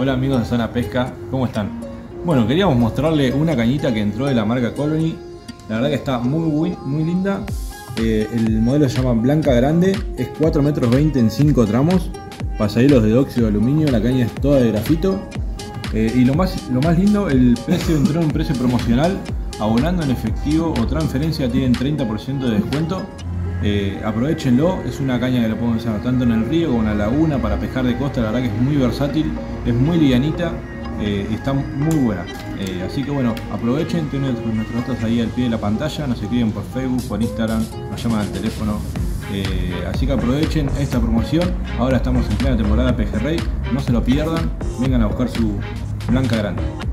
Hola amigos de Zona Pesca, ¿cómo están? Bueno, queríamos mostrarle una cañita que entró de la marca Colony. La verdad que está muy, muy, linda. Eh, el modelo se llama Blanca Grande, es 4 metros 20 en 5 tramos, pasahielos de óxido de aluminio, la caña es toda de grafito. Eh, y lo más, lo más lindo, el precio entró en un precio promocional, abonando en efectivo o transferencia tienen 30% de descuento. Eh, aprovechenlo, es una caña que lo pueden usar tanto en el río como en la laguna para pescar de costa, la verdad que es muy versátil, es muy livianita, eh, está muy buena. Eh, así que bueno, aprovechen, tienen nuestros datos ahí al pie de la pantalla, nos escriben por Facebook, por Instagram, nos llaman al teléfono. así que aprovechen esta promoción, ahora estamos en plena temporada PG Rey, no se lo pierdan, vengan a buscar su blanca grande.